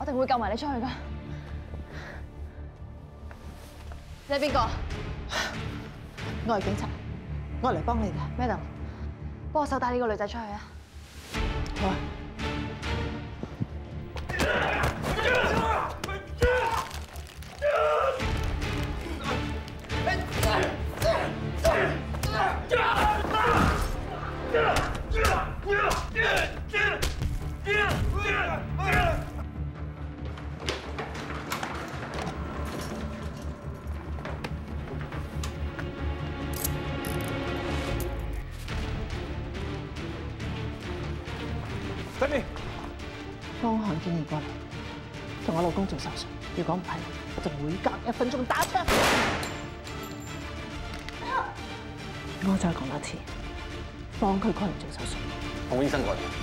我一定会救埋你出去噶。你系边个？我系警察，我嚟帮你噶，Madam。帮我手带呢个女仔出去啊！好啊。等你，江汉建议过嚟同我老公做手术。如果唔系，我就每隔一分钟打枪。我再讲一次，帮佢过嚟做手术。同医生过嚟。